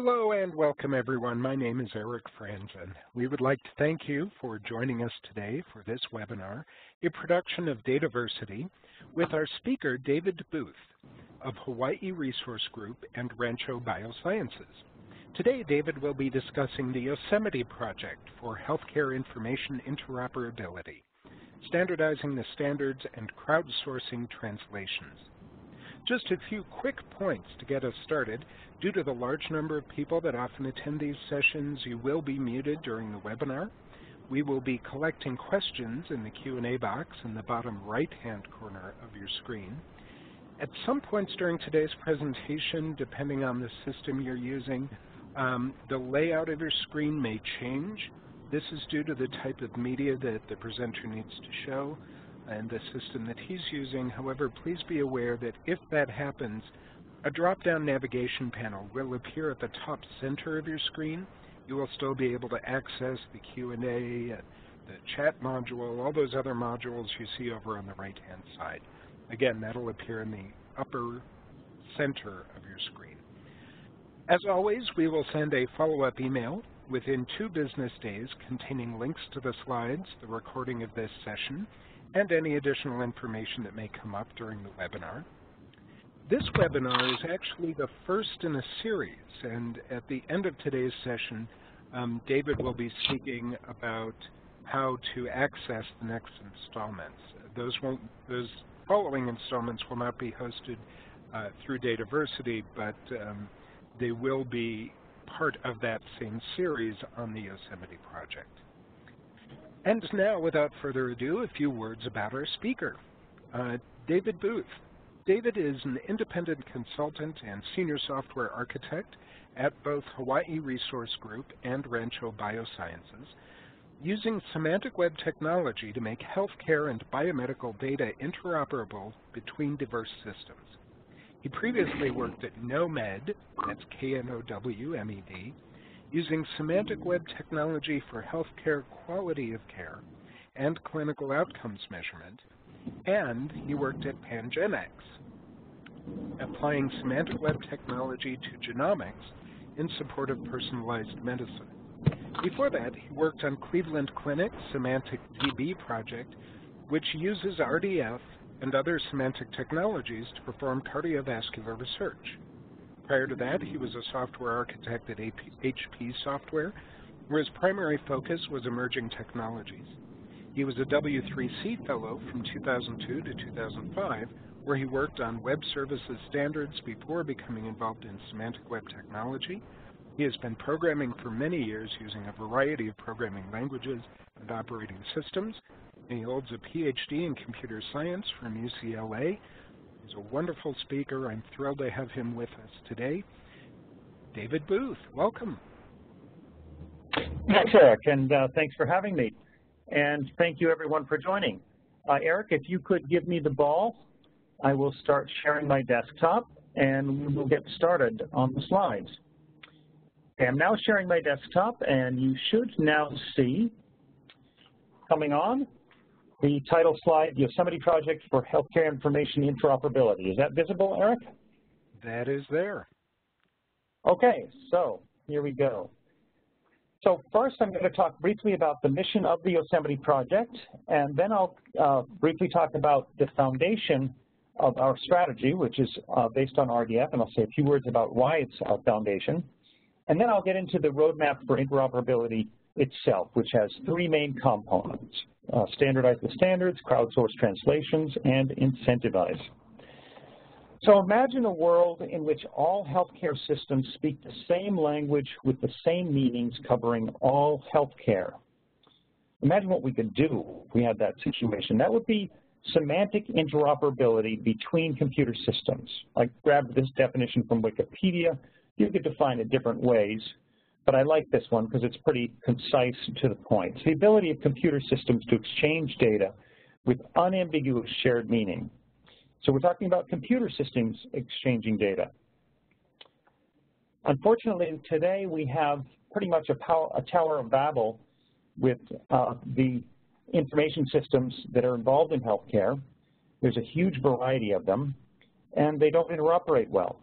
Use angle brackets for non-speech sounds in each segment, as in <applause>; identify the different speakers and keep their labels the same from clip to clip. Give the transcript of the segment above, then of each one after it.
Speaker 1: Hello and welcome everyone. My name is Eric Franzon. We would like to thank you for joining us today for this webinar, a production of Dataversity, with our speaker David Booth of Hawaii Resource Group and Rancho Biosciences. Today David will be discussing the Yosemite project for healthcare information interoperability, standardizing the standards and crowdsourcing translations. Just a few quick points to get us started. Due to the large number of people that often attend these sessions, you will be muted during the webinar. We will be collecting questions in the Q&A box in the bottom right-hand corner of your screen. At some points during today's presentation, depending on the system you're using, um, the layout of your screen may change. This is due to the type of media that the presenter needs to show and the system that he's using. However, please be aware that if that happens, a drop-down navigation panel will appear at the top center of your screen. You will still be able to access the Q&A, the chat module, all those other modules you see over on the right-hand side. Again, that'll appear in the upper center of your screen. As always, we will send a follow-up email within two business days containing links to the slides, the recording of this session, and any additional information that may come up during the webinar. This webinar is actually the first in a series, and at the end of today's session, um, David will be speaking about how to access the next installments. Those, won't, those following installments will not be hosted uh, through Dataversity, but um, they will be part of that same series on the Yosemite project. And now, without further ado, a few words about our speaker, uh, David Booth. David is an independent consultant and senior software architect at both Hawaii Resource Group and Rancho Biosciences, using semantic web technology to make healthcare and biomedical data interoperable between diverse systems. He previously worked at KnowMed, that's K-N-O-W-M-E-D, using semantic web technology for healthcare quality of care and clinical outcomes measurement, and he worked at PanGenX, applying semantic web technology to genomics in support of personalized medicine. Before that, he worked on Cleveland Clinic's Semantic DB project, which uses RDF and other semantic technologies to perform cardiovascular research. Prior to that, he was a software architect at HP Software, where his primary focus was emerging technologies. He was a W3C Fellow from 2002 to 2005, where he worked on web services standards before becoming involved in semantic web technology. He has been programming for many years using a variety of programming languages and operating systems. He holds a PhD in computer science from UCLA He's a wonderful speaker. I'm thrilled to have him with us today. David Booth, welcome.
Speaker 2: Thanks, Eric, and uh, thanks for having me. And thank you, everyone, for joining. Uh, Eric, if you could give me the ball, I will start sharing my desktop, and we will get started on the slides. Okay, I'm now sharing my desktop, and you should now see coming on the title slide, Yosemite Project for Healthcare Information Interoperability. Is that visible, Eric?
Speaker 1: That is there.
Speaker 2: Okay, so here we go. So first I'm going to talk briefly about the mission of the Yosemite Project, and then I'll uh, briefly talk about the foundation of our strategy, which is uh, based on RDF, and I'll say a few words about why it's our foundation. And then I'll get into the roadmap for interoperability itself, which has three main components uh, standardize the standards, crowdsource translations, and incentivize. So imagine a world in which all healthcare systems speak the same language with the same meanings covering all healthcare. Imagine what we could do if we had that situation. That would be semantic interoperability between computer systems. I grabbed this definition from Wikipedia. You could define it different ways, but I like this one because it's pretty concise to the point. It's the ability of computer systems to exchange data with unambiguous shared meaning. So we're talking about computer systems exchanging data. Unfortunately, today we have pretty much a, power, a Tower of Babel with uh, the information systems that are involved in healthcare. There's a huge variety of them, and they don't interoperate well.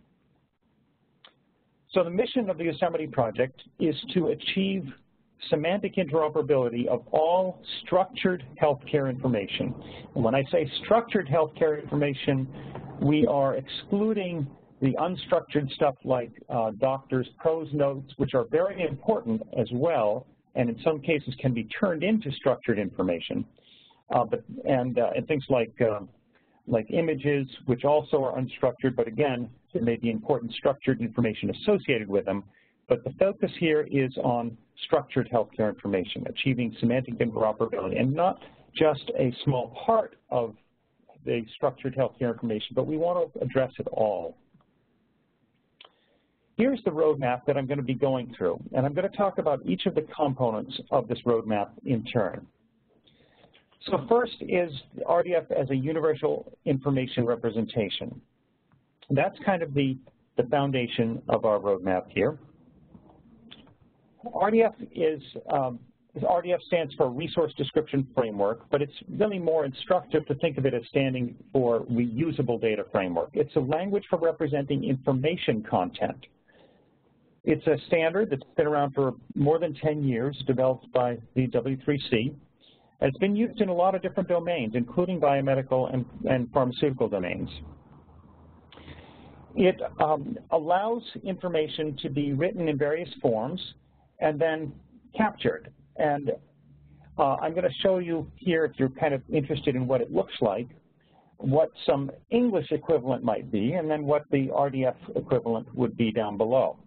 Speaker 2: So the mission of the Yosemite project is to achieve semantic interoperability of all structured healthcare information. And when I say structured healthcare information, we are excluding the unstructured stuff like uh, doctors' prose notes, which are very important as well, and in some cases can be turned into structured information. Uh, but and, uh, and things like uh, like images, which also are unstructured, but again, there may be important structured information associated with them. But the focus here is on structured healthcare information, achieving semantic interoperability, and not just a small part of the structured healthcare information, but we want to address it all. Here's the roadmap that I'm going to be going through, and I'm going to talk about each of the components of this roadmap in turn. So first is RDF as a universal information representation. That's kind of the, the foundation of our roadmap here. RDF is, um, RDF stands for Resource Description Framework, but it's really more instructive to think of it as standing for Reusable Data Framework. It's a language for representing information content. It's a standard that's been around for more than 10 years, developed by the W3C. And it's been used in a lot of different domains, including biomedical and, and pharmaceutical domains. It um, allows information to be written in various forms and then captured. And uh, I'm going to show you here, if you're kind of interested in what it looks like, what some English equivalent might be, and then what the RDF equivalent would be down below.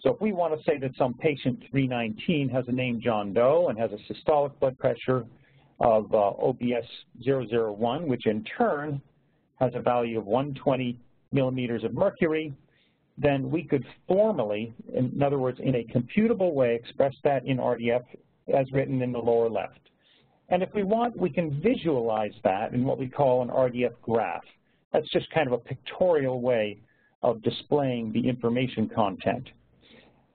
Speaker 2: So if we want to say that some patient 319 has a name John Doe and has a systolic blood pressure of uh, OBS 001, which in turn has a value of 120 millimeters of mercury, then we could formally, in other words, in a computable way, express that in RDF as written in the lower left. And if we want, we can visualize that in what we call an RDF graph. That's just kind of a pictorial way of displaying the information content.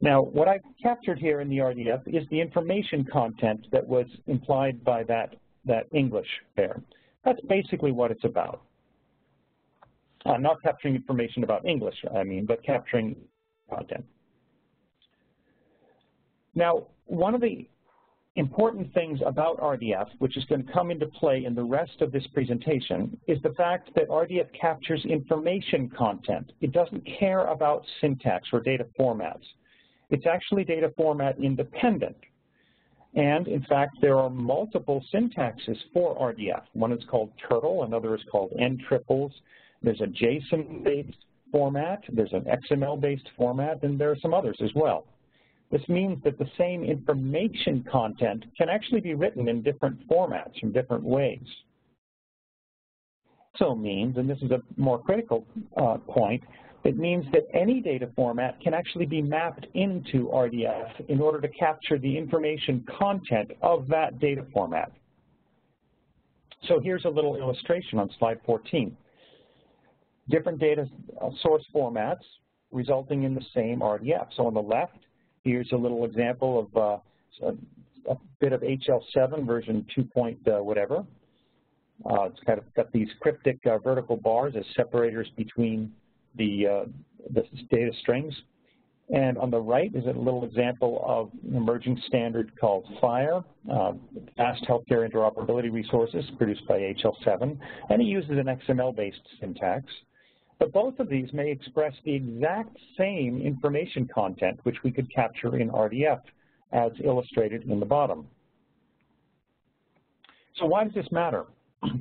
Speaker 2: Now, what I've captured here in the RDF is the information content that was implied by that, that English there. That's basically what it's about. Uh, not capturing information about English, I mean, but capturing content. Now, one of the important things about RDF, which is going to come into play in the rest of this presentation, is the fact that RDF captures information content. It doesn't care about syntax or data formats. It's actually data format independent. And in fact, there are multiple syntaxes for RDF. One is called Turtle, another is called N-triples, there's a JSON-based format, there's an XML-based format, and there are some others as well. This means that the same information content can actually be written in different formats in different ways. Also means, and this is a more critical uh, point, it means that any data format can actually be mapped into RDF in order to capture the information content of that data format. So here's a little illustration on slide 14 different data uh, source formats resulting in the same RDF. So on the left, here's a little example of uh, a, a, bit of HL7 version 2 point uh, whatever. Uh, it's kind of got these cryptic uh, vertical bars as separators between the, uh, the data strings. And on the right is a little example of an emerging standard called FHIR, uh, Fast Healthcare Interoperability Resources, produced by HL7, and it uses an XML-based syntax. But both of these may express the exact same information content which we could capture in RDF as illustrated in the bottom. So why does this matter?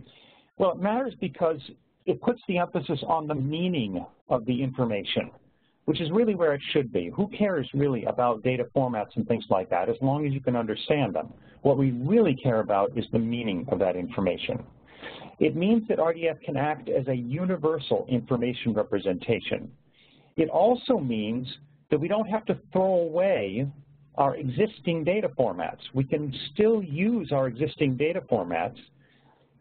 Speaker 2: <clears throat> well, it matters because it puts the emphasis on the meaning of the information, which is really where it should be. Who cares really about data formats and things like that as long as you can understand them? What we really care about is the meaning of that information. It means that RDF can act as a universal information representation. It also means that we don't have to throw away our existing data formats. We can still use our existing data formats,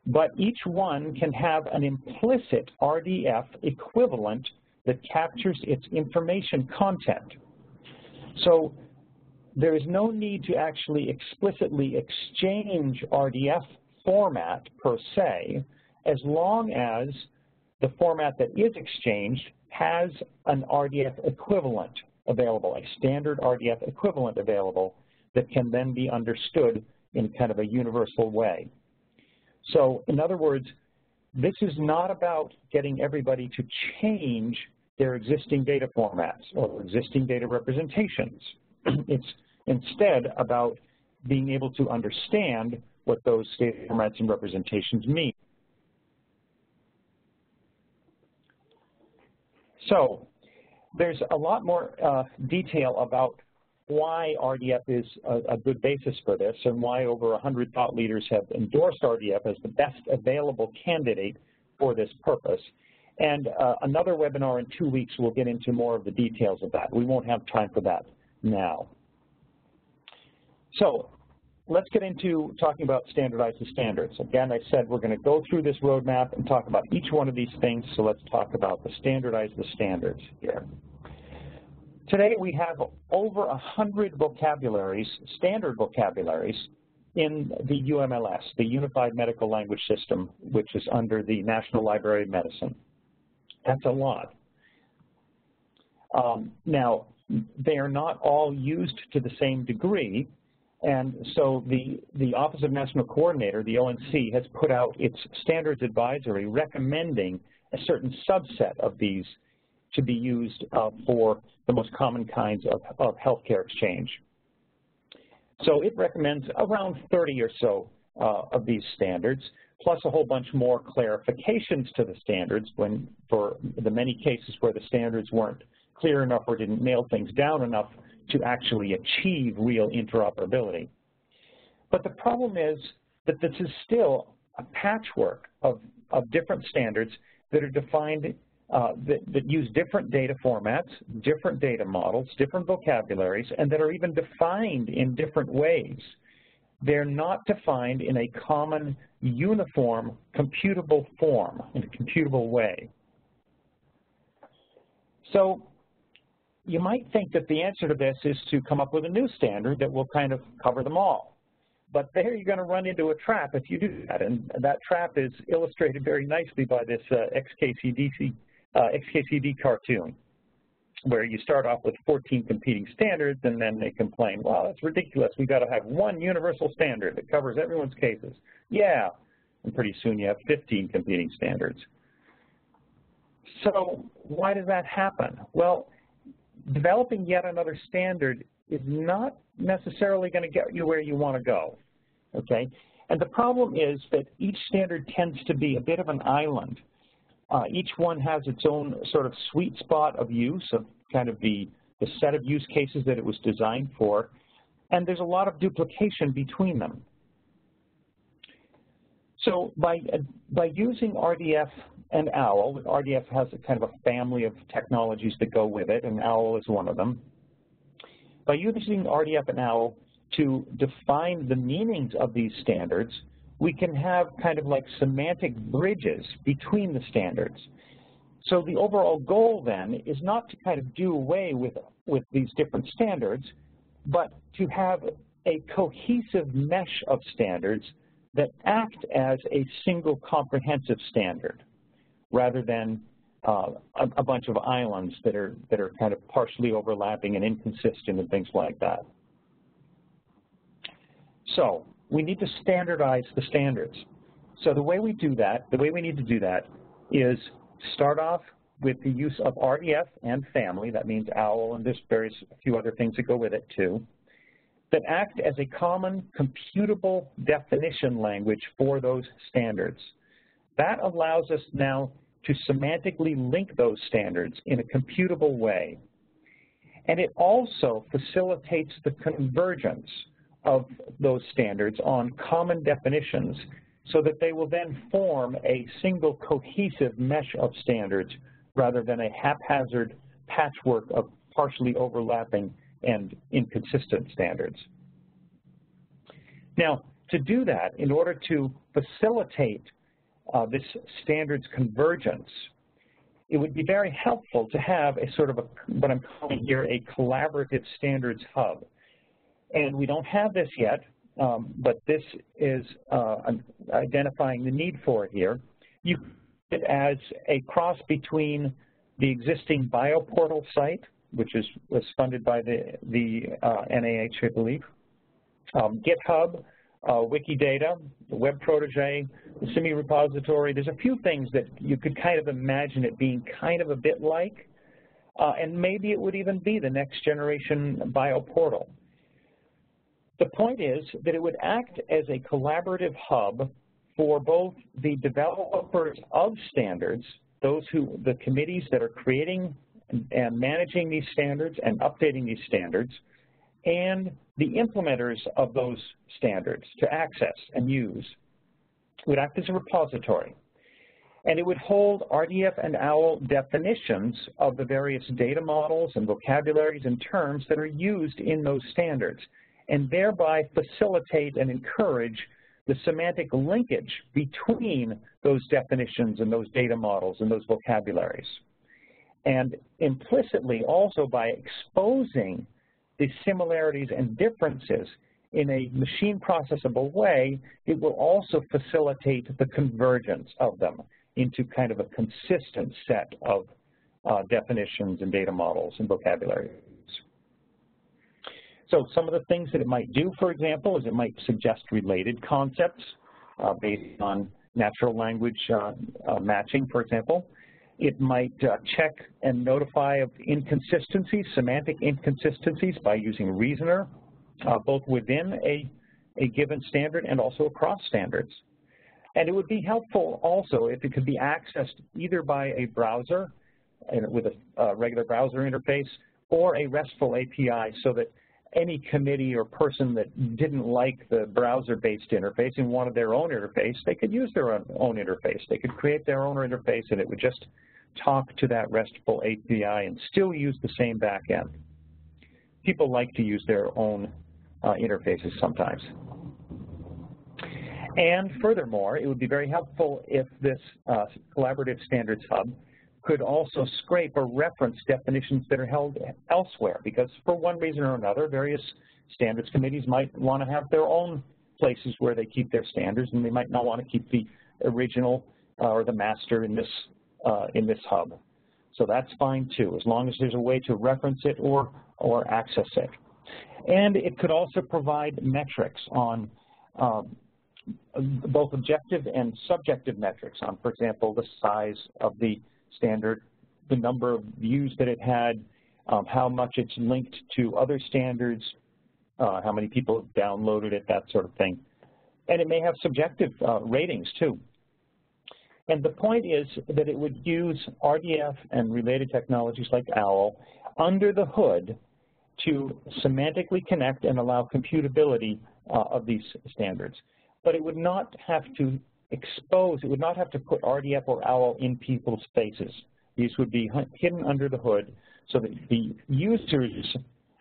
Speaker 2: but each one can have an implicit RDF equivalent that captures its information content. So there is no need to actually explicitly exchange RDF format per se, as long as the format that is exchanged has an RDF equivalent available, a standard RDF equivalent available that can then be understood in kind of a universal way. So in other words, this is not about getting everybody to change their existing data formats or existing data representations. <clears throat> it's instead about being able to understand what those data formats and representations mean. So there's a lot more uh, detail about why RDF is a, a, good basis for this and why over 100 thought leaders have endorsed RDF as the best available candidate for this purpose. And uh, another webinar in two weeks we'll get into more of the details of that. We won't have time for that now. So let's get into talking about standardized standards. Again, I said we're going to go through this roadmap and talk about each one of these things, so let's talk about the standardized standards here. Today we have over 100 vocabularies, standard vocabularies, in the UMLS, the Unified Medical Language System, which is under the National Library of Medicine. That's a lot. Um, now, they are not all used to the same degree, and so the, the Office of National Coordinator, the ONC, has put out its standards advisory recommending a certain subset of these to be used uh, for the most common kinds of, of healthcare exchange. So it recommends around 30 or so uh, of these standards, plus a whole bunch more clarifications to the standards when for the many cases where the standards weren't clear enough or didn't nail things down enough to actually achieve real interoperability. But the problem is that this is still a patchwork of, of different standards that are defined, uh, that, that use different data formats, different data models, different vocabularies, and that are even defined in different ways. They're not defined in a common, uniform, computable form, in a computable way. So you might think that the answer to this is to come up with a new standard that will kind of cover them all. But there you're going to run into a trap if you do that, and that trap is illustrated very nicely by this uh, XKCD, uh, XKCD cartoon, where you start off with 14 competing standards, and then they complain, well, that's ridiculous. We've got to have one universal standard that covers everyone's cases. Yeah, and pretty soon you have 15 competing standards. So why does that happen? Well, developing yet another standard is not necessarily going to get you where you want to go, okay? And the problem is that each standard tends to be a bit of an island. Uh, each one has its own sort of sweet spot of use of kind of the, the set of use cases that it was designed for, and there's a lot of duplication between them. So by, by using RDF and OWL. RDF has a kind of a family of technologies that go with it, and OWL is one of them. By using RDF and OWL to define the meanings of these standards, we can have kind of like semantic bridges between the standards. So the overall goal then is not to kind of do away with, with these different standards, but to have a cohesive mesh of standards that act as a single comprehensive standard rather than uh, a, a, bunch of islands that are, that are kind of partially overlapping and inconsistent and things like that. So we need to standardize the standards. So the way we do that, the way we need to do that is start off with the use of RDF and family, that means OWL and there's various a few other things that go with it too, that act as a common computable definition language for those standards. That allows us now to semantically link those standards in a computable way. And it also facilitates the convergence of those standards on common definitions so that they will then form a single cohesive mesh of standards rather than a haphazard patchwork of partially overlapping and inconsistent standards. Now, to do that, in order to facilitate this standards convergence, it would be very helpful to have a sort of a, what I'm calling here a collaborative standards hub. And we don't have this yet, um, but this is uh, identifying the need for it here. You it as a cross between the existing BioPortal site which is was funded by the, the uh, NIH, I believe. Um, GitHub, uh, Wikidata, the Web Protege, the CIMI repository. There's a few things that you could kind of imagine it being kind of a bit like, uh, and maybe it would even be the next generation bioportal. The point is that it would act as a collaborative hub for both the developers of standards, those who, the committees that are creating and managing these standards and updating these standards, and the implementers of those standards to access and use would act as a repository. And it would hold RDF and OWL definitions of the various data models and vocabularies and terms that are used in those standards, and thereby facilitate and encourage the semantic linkage between those definitions and those data models and those vocabularies. And implicitly also by exposing the similarities and differences in a machine processable way, it will also facilitate the convergence of them into kind of a consistent set of uh, definitions and data models and vocabularies. So some of the things that it might do, for example, is it might suggest related concepts uh, based on natural language uh, uh matching, for example. It might uh, check and notify of inconsistencies, semantic inconsistencies by using reasoner, uh, both within a, a given standard and also across standards. And it would be helpful also if it could be accessed either by a browser with a regular browser interface or a RESTful API so that any committee or person that didn't like the browser-based interface and wanted their own interface, they could use their own interface. They could create their own interface and it would just talk to that RESTful API and still use the same backend. People like to use their own uh, interfaces sometimes. And furthermore, it would be very helpful if this uh, collaborative standards hub could also scrape or reference definitions that are held elsewhere because for one reason or another, various standards committees might want to have their own places where they keep their standards and they might not want to keep the original uh, or the master in this, uh, in this hub. So that's fine too, as long as there's a way to reference it or, or access it. And it could also provide metrics on um, both objective and subjective metrics on, for example, the size of the standard, the number of views that it had, um, how much it's linked to other standards, uh, how many people have downloaded it, that sort of thing. And it may have subjective uh, ratings too. And the point is that it would use RDF and related technologies like OWL under the hood to semantically connect and allow computability uh, of these standards. But it would not have to expose, it would not have to put RDF or OWL in people's faces. These would be hidden under the hood so that the users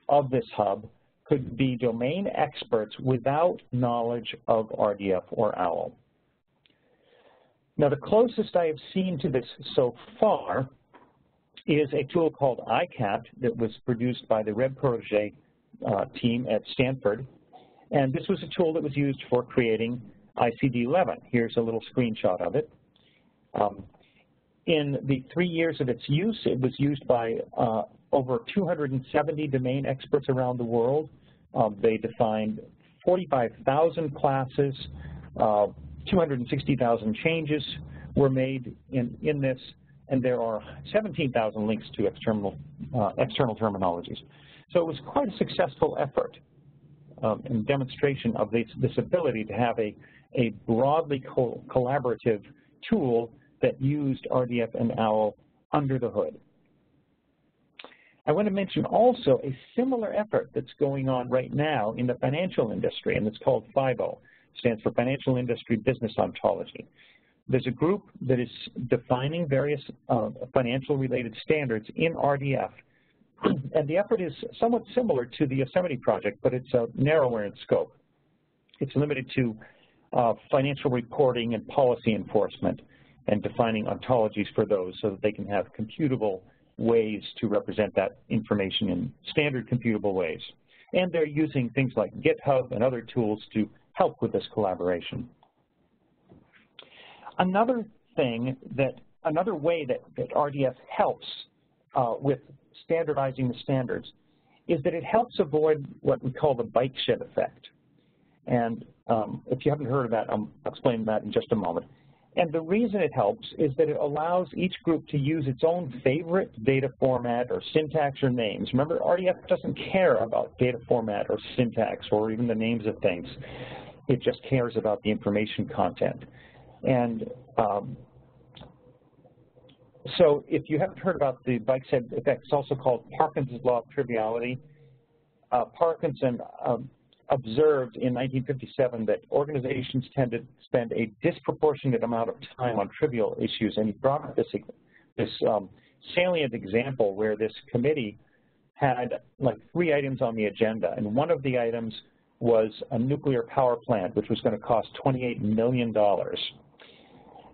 Speaker 2: of this hub could be domain experts without knowledge of RDF or OWL. Now the closest I have seen to this so far is a tool called ICAT that was produced by the Web Protege uh, team at Stanford. And this was a tool that was used for creating ICD-11. Here's a little screenshot of it. Um, in the three years of its use, it was used by uh, over 270 domain experts around the world. Um, they defined 45,000 classes, uh, 260,000 changes were made in, in this, and there are 17,000 links to external, uh, external terminologies. So it was quite a successful effort um, and demonstration of this, this ability to have a a broadly co collaborative tool that used RDF and OWL under the hood. I want to mention also a similar effort that's going on right now in the financial industry, and it's called FIBO, stands for Financial Industry Business Ontology. There's a group that is defining various uh, financial-related standards in RDF, <clears throat> and the effort is somewhat similar to the Yosemite project, but it's uh, narrower in scope. It's limited to uh, financial reporting and policy enforcement and defining ontologies for those so that they can have computable ways to represent that information in standard computable ways. And they're using things like GitHub and other tools to help with this collaboration. Another thing that, another way that, that RDF helps uh, with standardizing the standards is that it helps avoid what we call the bike shed effect. And um, if you haven't heard of that, I'll explain that in just a moment. And the reason it helps is that it allows each group to use its own favorite data format or syntax or names. Remember, RDF doesn't care about data format or syntax or even the names of things. It just cares about the information content. And um, so if you haven't heard about the bike shed effect, it's also called Parkinson's law of triviality. Uh, Parkinson um, observed in 1957 that organizations tend to spend a disproportionate amount of time on trivial issues, and he brought up this, this um, salient example where this committee had like three items on the agenda, and one of the items was a nuclear power plant, which was going to cost $28 million.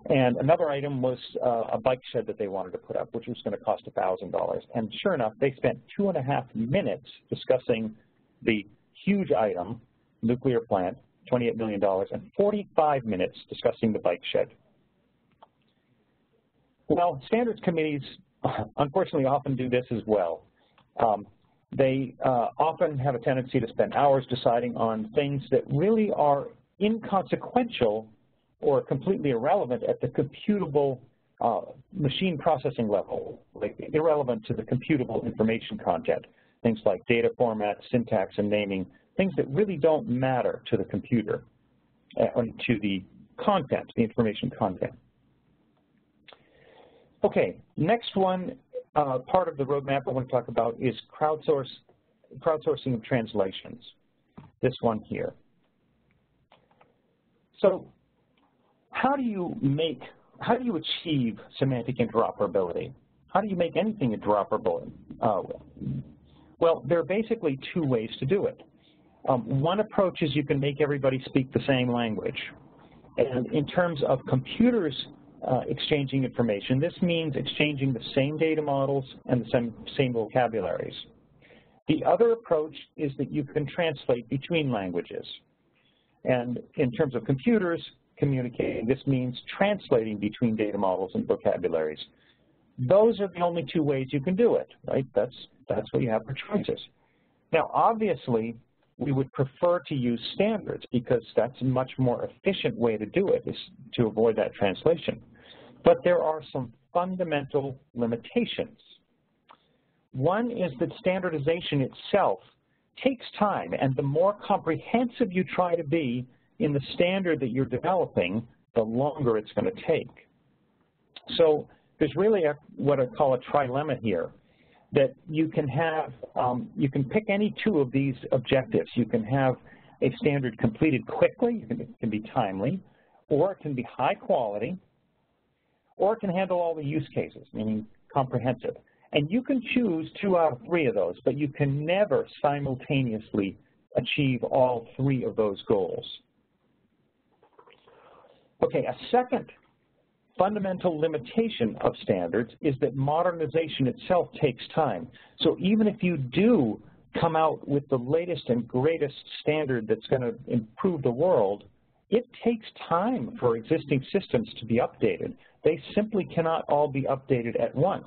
Speaker 2: And another item was uh, a bike shed that they wanted to put up, which was going to cost $1,000. And sure enough, they spent two and a half minutes discussing the huge item, nuclear plant, $28 million, and 45 minutes discussing the bike shed. Well, standards committees <laughs> unfortunately often do this as well. Um, they uh, often have a tendency to spend hours deciding on things that really are inconsequential or completely irrelevant at the computable uh, machine processing level, like irrelevant to the computable information content. Things like data format, syntax, and naming, things that really don't matter to the computer, uh, to the content, the information content. Okay, next one part of the roadmap I want to talk about is crowdsource, crowdsourcing of translations, this one here. So how do you make, how do you achieve semantic interoperability? How do you make anything interoperable? Uh, well, there are basically two ways to do it. Um, one approach is you can make everybody speak the same language. And in terms of computers uh, Uh, exchanging information, this means exchanging the same data models and the same, same vocabularies. The other approach is that you can translate between languages. And in terms of computers, communicating. This means translating between data models and vocabularies. Those are the only two ways you can do it, right? That's, that's what you have for choices. Now, obviously, we would prefer to use standards because that's a much more efficient way to do it, is to avoid that translation. But there are some fundamental limitations. One is that standardization itself takes time, and the more comprehensive you try to be, in the standard that you're developing, the longer it's going to take. So there's really a, what I call a trilemma here, that you can have, um, you can pick any two of these objectives. You can have a standard completed quickly, it can be timely, or it can be high quality, or it can handle all the use cases, meaning comprehensive. And you can choose two out of three of those, but you can never simultaneously achieve all three of those goals. Okay, a second fundamental limitation of standards is that modernization itself takes time. So even if you do come out with the latest and greatest standard that's going to improve the world, it takes time for existing systems to be updated. They simply cannot all be updated at once.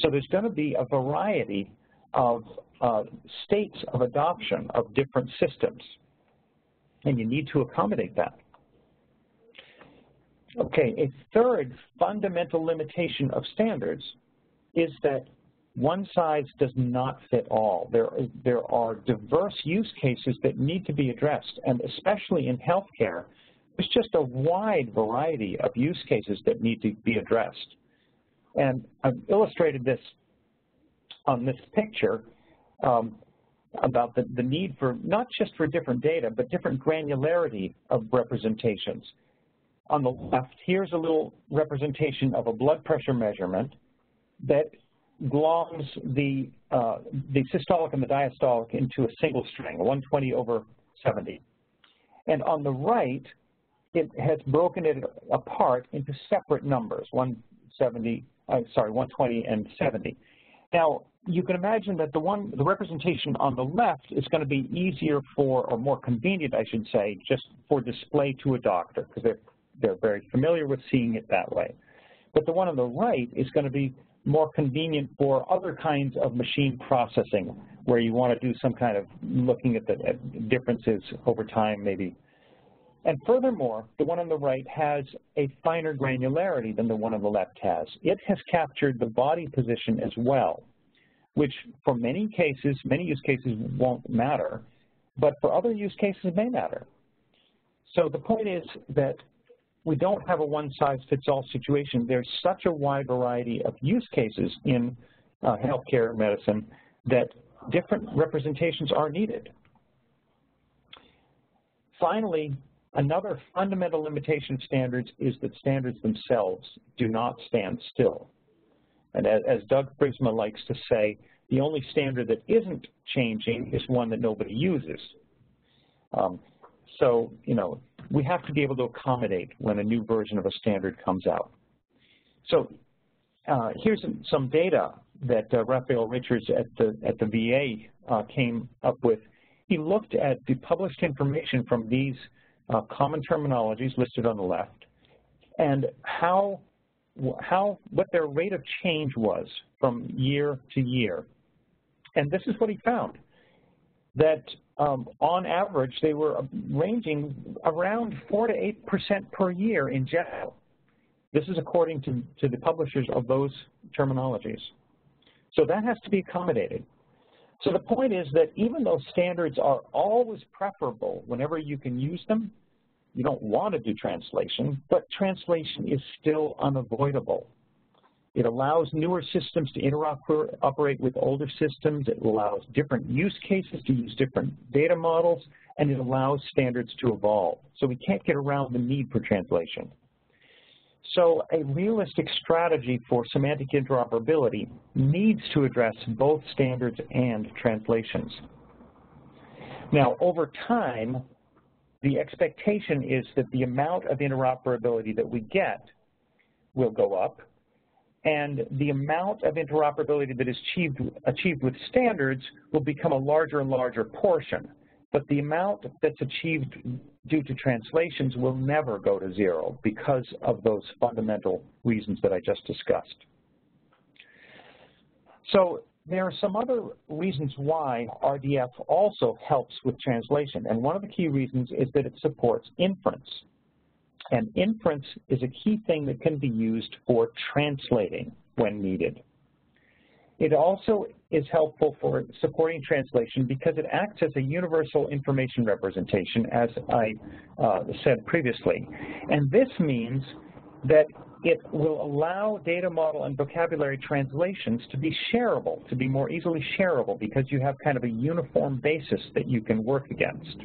Speaker 2: So there's going to be a variety of uh, states of adoption of different systems, and you need to accommodate that. Okay, a third fundamental limitation of standards is that one size does not fit all. There, there are diverse use cases that need to be addressed, and especially in healthcare, there's just a wide variety of use cases that need to be addressed. And I've illustrated this on this picture um, about the, the need for not just for different data, but different granularity of representations on the left, here's a little representation of a blood pressure measurement that gloms the, uh, the systolic and the diastolic into a single string, 120 over 70. And on the right, it has broken it apart into separate numbers, 170, uh, sorry, 120 and 70. Now, you can imagine that the one, the representation on the left is going to be easier for, or more convenient, I should say, just for display to a doctor, because they're they're very familiar with seeing it that way. but the one on the right is going to be more convenient for other kinds of machine processing where you want to do some kind of looking at the at differences over time maybe. And furthermore, the one on the right has a finer granularity than the one on the left has. It has captured the body position as well, which for many cases, many use cases won't matter, but for other use cases may matter. So the point is that we don't have a one-size-fits-all situation. There's such a wide variety of use cases in uh, healthcare medicine that different representations are needed. Finally, another fundamental limitation of standards is that standards themselves do not stand still. And as, Doug Fridsma likes to say, the only standard that isn't changing is one that nobody uses. Um, so, you know, we have to be able to accommodate when a new version of a standard comes out. So uh, here's some data that uh, Rafael Richards at the, at the VA uh, came up with. He looked at the published information from these common terminologies listed on the left and how, how, what their rate of change was from year to year. And this is what he found, that um, on average, they were ranging around 4 to 8% per year in general. This is according to, to the publishers of those terminologies. So that has to be accommodated. So the point is that even though standards are always preferable whenever you can use them, you don't want to do translation, but translation is still unavoidable. It allows newer systems to interoperate with older systems. It allows different use cases to use different data models, and it allows standards to evolve. So we can't get around the need for translation. So a realistic strategy for semantic interoperability needs to address both standards and translations. Now, over time, the expectation is that the amount of interoperability that we get will go up, and the amount of interoperability that is achieved, achieved with standards will become a larger and larger portion. But the amount that's achieved due to translations will never go to zero because of those fundamental reasons that I just discussed. So there are some other reasons why RDF also helps with translation, and one of the key reasons is that it supports inference. And inference is a key thing that can be used for translating when needed. It also is helpful for supporting translation because it acts as a universal information representation, as I uh, said previously. And this means that it will allow data model and vocabulary translations to be shareable, to be more easily shareable, because you have kind of a uniform basis that you can work against.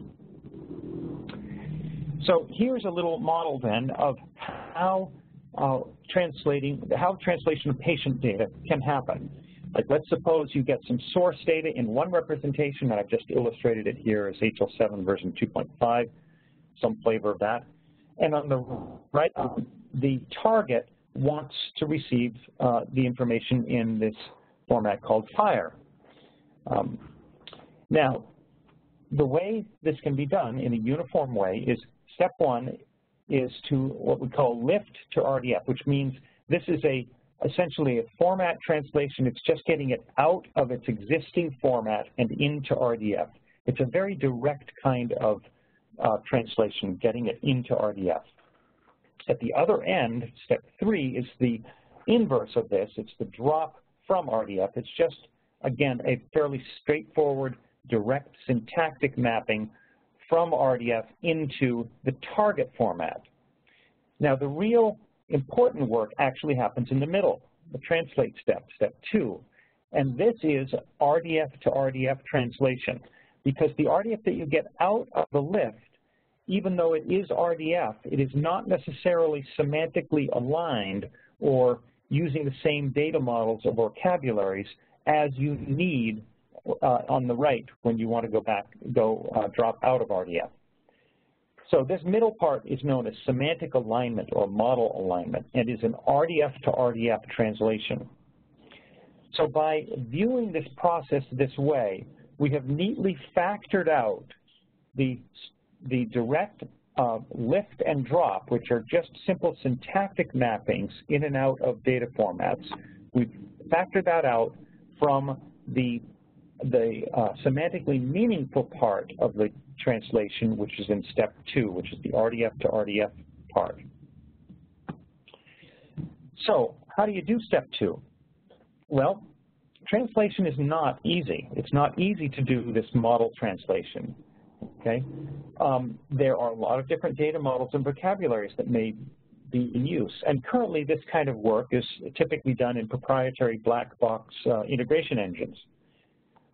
Speaker 2: So here's a little model then of how uh, translating, how translation of patient data can happen. Like let's suppose you get some source data in one representation, and I've just illustrated it here as HL7 version 2.5, some flavor of that. And on the right, the target wants to receive uh, the information in this format called FHIR. Um, now, the way this can be done in a uniform way is step one is to what we call lift to RDF, which means this is a essentially a format translation. It's just getting it out of its existing format and into RDF. It's a very direct kind of uh, translation, getting it into RDF. At the other end, step three is the inverse of this. It's the drop from RDF. It's just, again, a fairly straightforward, direct syntactic mapping from RDF into the target format. Now, the real important work actually happens in the middle, the translate step, step two. And this is RDF to RDF translation, because the RDF that you get out of the lift, even though it is RDF, it is not necessarily semantically aligned or using the same data models or vocabularies as you need uh, on the right when you want to go back, go uh, drop out of RDF. So this middle part is known as semantic alignment or model alignment and is an RDF to RDF translation. So by viewing this process this way, we have neatly factored out the, the direct uh, lift and drop, which are just simple syntactic mappings in and out of data formats. We've factored that out from the, the uh, semantically meaningful part of the translation, which is in step two, which is the RDF to RDF part. So how do you do step two? Well, translation is not easy. It's not easy to do this model translation. Okay, um, there are a lot of different data models and vocabularies that may be in use, and currently this kind of work is typically done in proprietary black box uh, integration engines.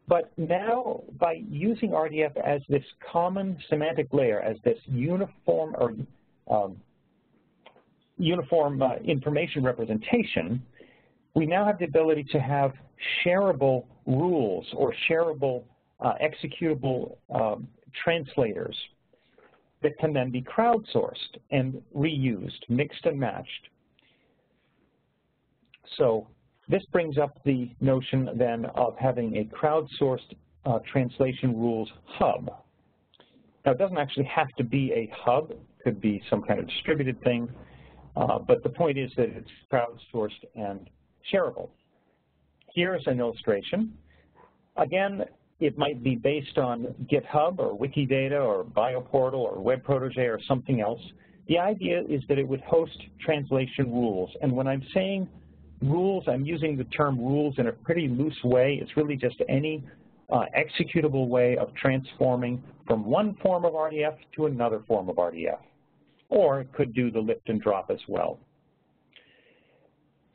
Speaker 2: But now, by using RDF as this common semantic layer, as this uniform or um, uniform uh, information representation, we now have the ability to have shareable rules or shareable uh, executable um, translators that can then be crowdsourced and reused, mixed and matched. So this brings up the notion then of having a crowdsourced uh, translation rules hub. Now it doesn't actually have to be a hub, it could be some kind of distributed thing, uh, but the point is that it's crowdsourced and shareable. Here's an illustration. Again, it might be based on GitHub or Wikidata or BioPortal or Web Protege or something else. The idea is that it would host translation rules. And when I'm saying rules, I'm using the term rules in a pretty loose way. It's really just any uh, executable way of transforming from one form of RDF to another form of RDF. Or it could do the lift and drop as well.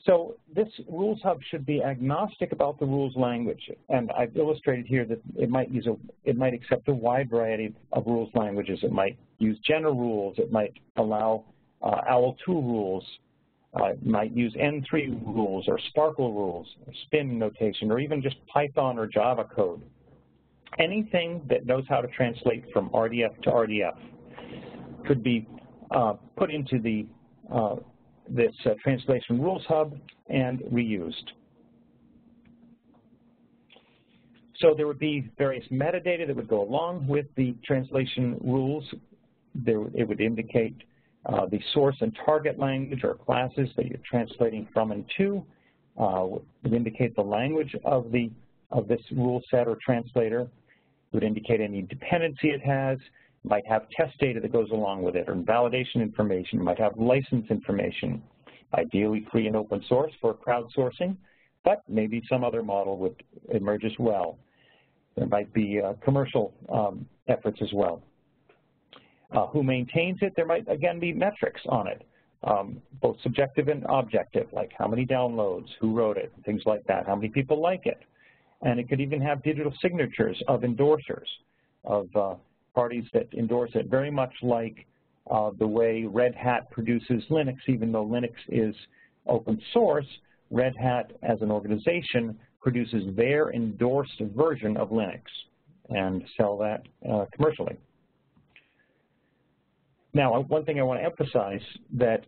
Speaker 2: So this rules hub should be agnostic about the rules language, and I've illustrated here that it might use a, it might accept a wide variety of rules languages. It might use Jena rules. It might allow uh, OWL2 rules. Uh, might use N3 rules or SPARQL rules, or SPIN notation, or even just Python or Java code. Anything that knows how to translate from RDF to RDF could be uh, put into the uh, this uh, translation rules hub and reused. So there would be various metadata that would go along with the translation rules. There, it would indicate uh, the source and target language or classes that you're translating from and to. Uh, would indicate the language of the of this rule set or translator. Would indicate any dependency it has might have test data that goes along with it, or validation information, might have license information, ideally free and open source for crowdsourcing, but maybe some other model would emerge as well. There might be uh, commercial um, efforts as well. Uh, who maintains it? There might, again, be metrics on it, um, both subjective and objective, like how many downloads, who wrote it, things like that, how many people like it. And it could even have digital signatures of endorsers, of uh, parties that endorse it, very much like uh, the way Red Hat produces Linux, even though Linux is open source, Red Hat as an organization produces their endorsed version of Linux and sell that uh, commercially. Now, one thing I want to emphasize that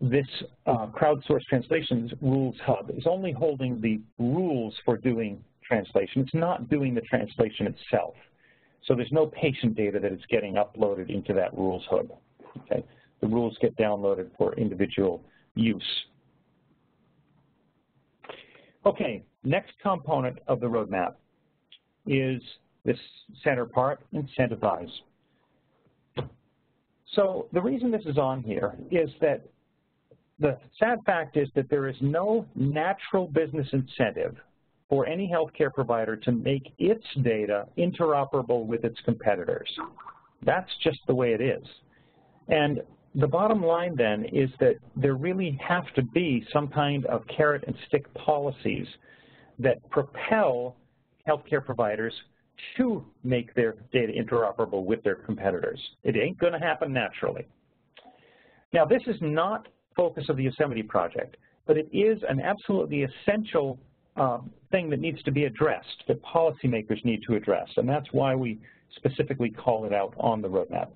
Speaker 2: this uh, crowdsourced translations rules hub is only holding the rules for doing translation. It's not doing the translation itself. So there's no patient data that is getting uploaded into that rules hub. Okay? The rules get downloaded for individual use. Okay, next component of the roadmap is this center part, incentivize. So the reason this is on here is that the sad fact is that there is no natural business incentive for any healthcare provider to make its data interoperable with its competitors. That's just the way it is. And the bottom line then is that there really have to be some kind of carrot and stick policies that propel healthcare providers to make their data interoperable with their competitors. It ain't going to happen naturally. Now, this is not focus of the Yosemite project, but it is an absolutely essential um, thing that needs to be addressed, that policymakers need to address, and that's why we specifically call it out on the roadmap.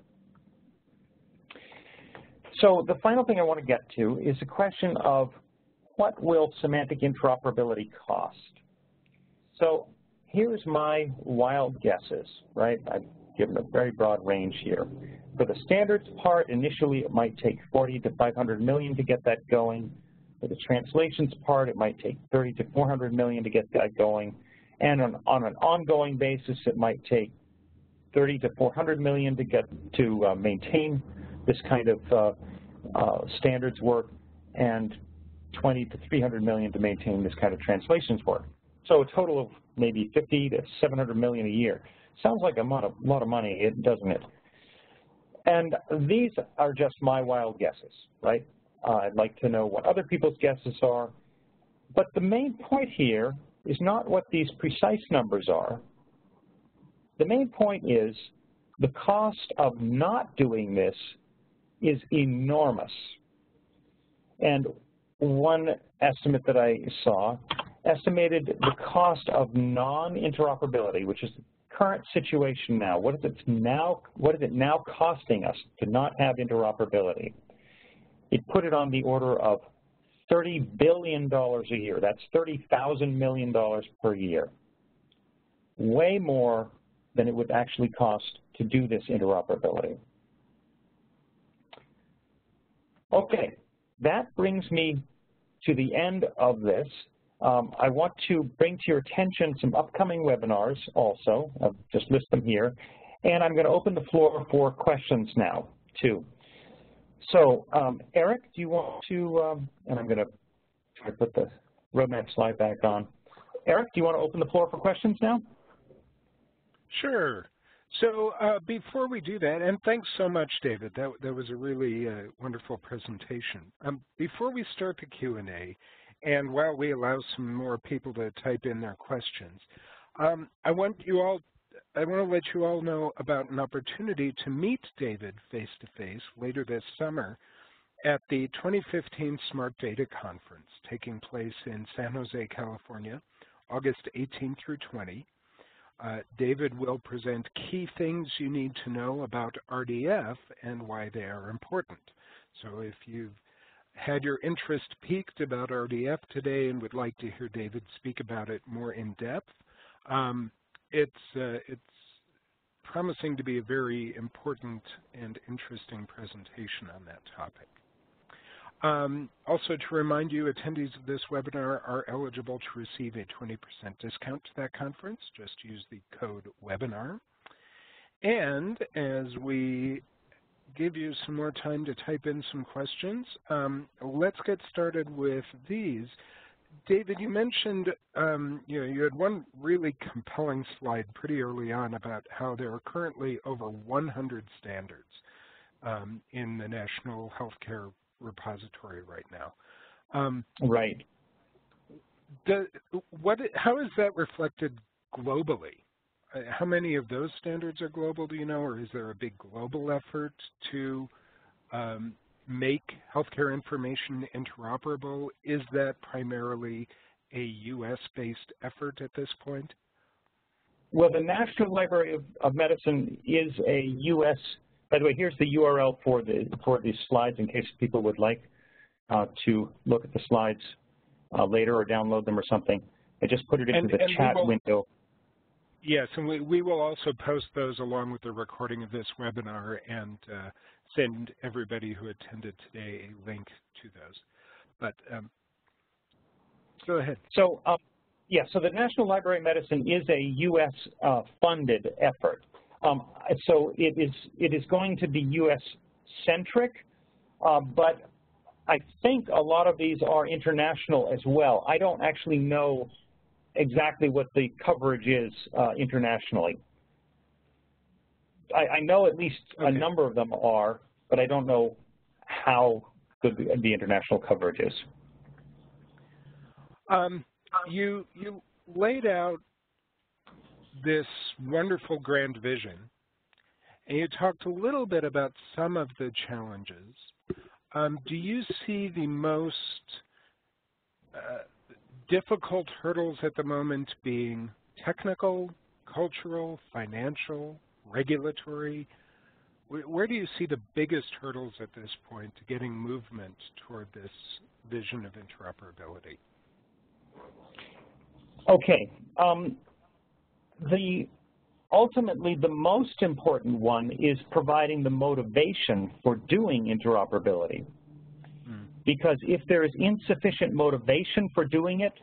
Speaker 2: So the final thing I want to get to is the question of what will semantic interoperability cost? So here's my wild guesses, right? I've given a very broad range here. For the standards part, initially it might take 40 to 500 million to get that going. For the translations part, it might take 30 to 400 million to get that going. And on, on an ongoing basis, it might take 30 to 400 million to get to uh, maintain this kind of uh, uh, standards work and 20 to 300 million to maintain this kind of translations work. So a total of maybe 50 to 700 million a year. Sounds like a lot of, lot of money, doesn't it? And these are just my wild guesses, right? Uh, I'd like to know what other people's guesses are. But the main point here is not what these precise numbers are. The main point is the cost of not doing this is enormous. And one estimate that I saw estimated the cost of non-interoperability, which is the current situation now. What is it now? What is it now costing us to not have interoperability? It put it on the order of $30 billion a year. That's $30,000 million per year. Way more than it would actually cost to do this interoperability. Okay, that brings me to the end of this. Um, I want to bring to your attention some upcoming webinars also. I'll just list them here. And I'm going to open the floor for questions now, too. So, um, Eric, do you want to, um, and I'm going to try to put the roadmap slide back on. Eric, do you want to open the floor for questions now?
Speaker 1: Sure. So uh, before we do that, and thanks so much, David. That, that was a really uh, wonderful presentation. Um, before we start the Q&A, and while we allow some more people to type in their questions, um, I want you all, I want to let you all know about an opportunity to meet David face-to-face -face later this summer at the 2015 Smart Data Conference taking place in San Jose, California, August 18 through 20. Uh, David will present key things you need to know about RDF and why they are important. So if you've had your interest piqued about RDF today and would like to hear David speak about it more in depth, um, it's, uh, it's promising to be a very important and interesting presentation on that topic. Um, also to remind you, attendees of this webinar are eligible to receive a 20% discount to that conference. Just use the code webinar. And as we give you some more time to type in some questions, um, let's get started with these. David, you mentioned um, you know you had one really compelling slide pretty early on about how there are currently over 100 standards um, in the National Healthcare repository right now.
Speaker 2: Um, right.
Speaker 1: The, what, how is that reflected globally? How many of those standards are global, do you know, or is there a big global effort to um, make healthcare information interoperable? Is that primarily a U.S.-based effort at this point?
Speaker 2: Well, the National Library of, of Medicine is a U.S. By the way, here's the URL for the for these slides in case people would like uh, to look at the slides uh, later or download them or something. I just put it into
Speaker 1: and,
Speaker 2: the
Speaker 1: and
Speaker 2: chat
Speaker 1: will,
Speaker 2: window.
Speaker 1: Yes, and we, we will also post those along with the recording of this webinar and uh, send everybody who attended today a link to those. But um, go ahead.
Speaker 2: So, um, yeah, so the National Library of Medicine is a U.S. Uh, funded effort. Um, so it is, it is going to be U.S.-centric, uh, but I think a lot of these are international as well. I don't actually know exactly what the coverage is uh, internationally. I, I, know at least okay. a number of them are, but I don't know how good the, the international coverage is.
Speaker 1: Um, you you laid out this wonderful grand vision, and you talked a little bit about some of the challenges. Um, do you see the most uh, difficult hurdles at the moment being technical, cultural, financial, regulatory? Where, do you see the biggest hurdles at this point to getting movement toward this vision of interoperability?
Speaker 2: Okay. Um, the ultimately, the most important one is providing the motivation for doing interoperability. Because if there is insufficient motivation for doing it,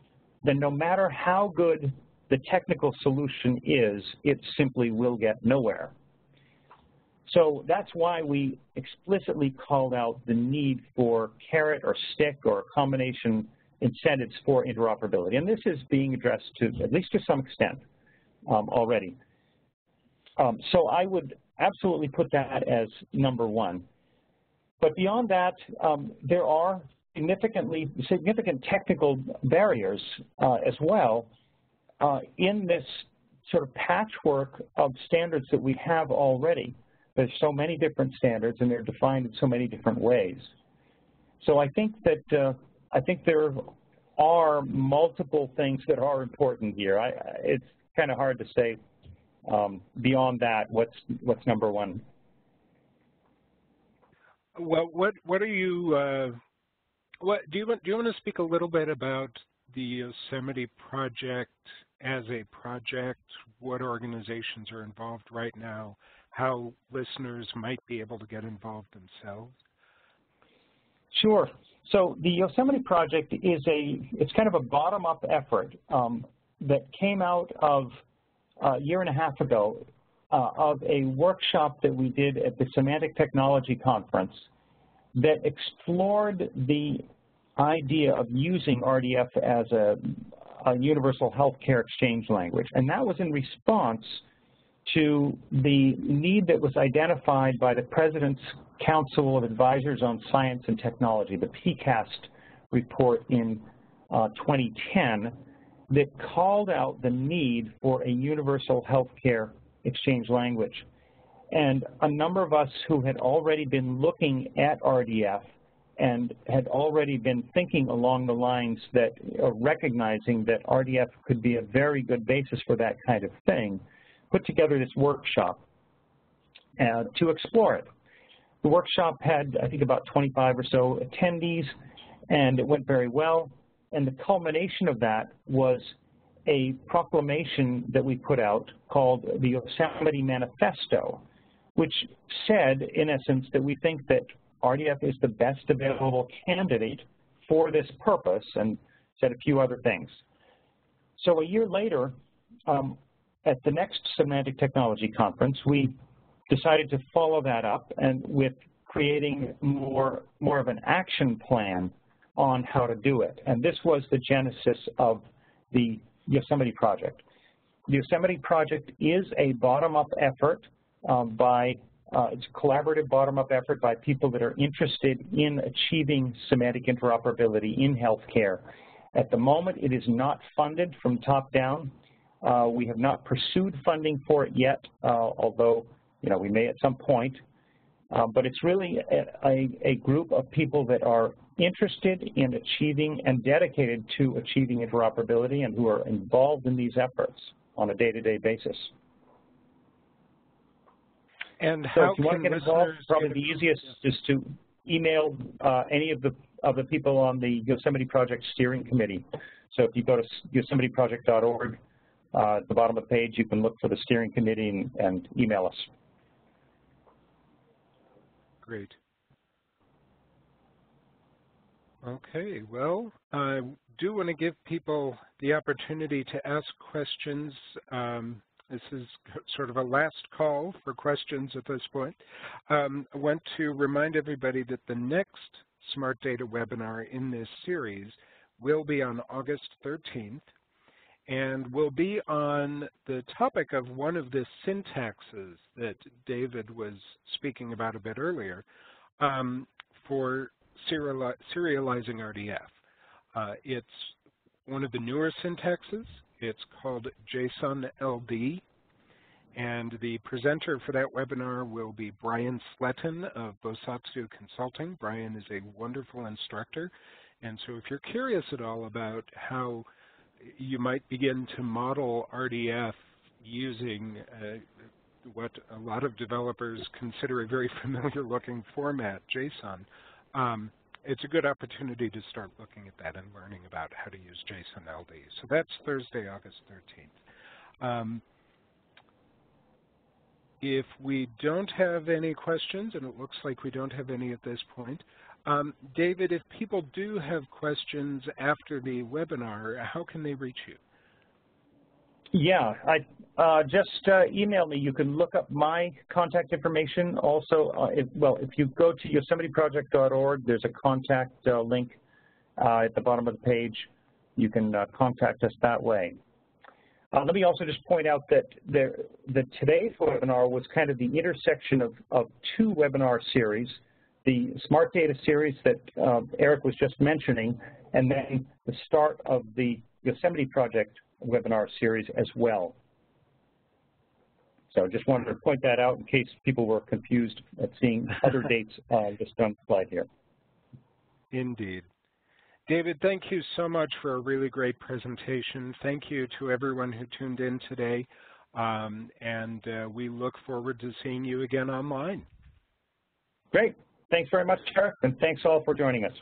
Speaker 2: then no matter how good the technical solution is, it simply will get nowhere. So that's why we explicitly called out the need for carrot or stick or combination incentives for interoperability. And this is being addressed to, at least to some extent, um, already. Um, so I would absolutely put that as number one. But beyond that, um, there are significantly significant technical barriers uh, as well uh, in this sort of patchwork of standards that we have already. There's so many different standards, and they're defined in so many different ways. So I think that uh, I think there are multiple things that are important here. I, it's kind of hard to say um, beyond that what's what's number one.
Speaker 1: Well, what what are you? Uh, what do you want? Do you want to speak a little bit about the Yosemite project as a project? What organizations are involved right now? How listeners might be able to get involved themselves?
Speaker 2: Sure. So the Yosemite project is a, it's kind of a bottom-up effort um, that came out of uh, a year and a half ago of a workshop that we did at the Semantic Technology Conference that explored the idea of using RDF as a, a universal healthcare exchange language. And that was in response to the need that was identified by the President's Council of Advisors on Science and Technology, the PCAST report in uh, 2010 that called out the need for a universal healthcare exchange language. And a number of us who had already been looking at RDF and had already been thinking along the lines that, uh, recognizing that RDF could be a very good basis for that kind of thing, put together this workshop uh, to explore it. The workshop had, I think, about 25 or so attendees, and it went very well. And the culmination of that was a proclamation that we put out called the Yosemite Manifesto, which said, in essence, that we think that RDF is the best available candidate for this purpose, and said a few other things. So a year later, um, at the next Semantic Technology Conference, we decided to follow that up and with creating more, more of an action plan on how to do it. And this was the genesis of the Yosemite project. The Yosemite project is a bottom-up effort um, by, uh, it's a collaborative bottom-up effort by people that are interested in achieving semantic interoperability in healthcare. At the moment, it is not funded from top down. Uh, we have not pursued funding for it yet, uh, although you know we may at some point. Uh, but it's really a, a, a, group of people that are interested in achieving and dedicated to achieving interoperability and who are involved in these efforts on a day-to-day -day basis.
Speaker 1: And
Speaker 2: so
Speaker 1: how
Speaker 2: if you want to get involved, probably the easiest is to email uh, any of the of the people on the Yosemite Project Steering Committee. So if you go to yosemiteproject.org, uh, at the bottom of the page, you can look for the steering committee and, and email us.
Speaker 1: Great. Okay, well, I do want to give people the opportunity to ask questions. Um, this is sort of a last call for questions at this point. Um, I want to remind everybody that the next Smart Data webinar in this series will be on August 13th and will be on the topic of one of the syntaxes that David was speaking about a bit earlier um, for seriali serializing RDF. Uh, it's one of the newer syntaxes. It's called JSON LD, and the presenter for that webinar will be Brian Sletten of Bosatsu Consulting. Brian is a wonderful instructor, and so if you're curious at all about how you might begin to model RDF using uh, what a lot of developers consider a very <laughs> familiar looking format, JSON. Um, it's a good opportunity to start looking at that and learning about how to use JSON LD. So that's Thursday, August 13th. Um, if we don't have any questions, and it looks like we don't have any at this point, um, David, if people do have questions after the webinar, how can they reach you?
Speaker 2: Yeah, I uh, just uh, email me. You can look up my contact information. Also, uh, if, well, if you go to YosemiteProject.org, there's a contact uh, link uh, at the bottom of the page. You can uh, contact us that way. let me also just point out that there, the today's webinar was kind of the intersection of, of two webinar series, the Smart Data series that Eric was just mentioning, and then the start of the Yosemite Project webinar series as well. So I just wanted to point that out in case people were confused at seeing other <laughs> dates uh, just on the slide here.
Speaker 1: Indeed. David, thank you so much for a really great presentation. Thank you to everyone who tuned in today. Um, and uh, we look forward to seeing you again online.
Speaker 2: Great. Thanks very much, Eric, and thanks all for joining us.